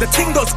The tingles.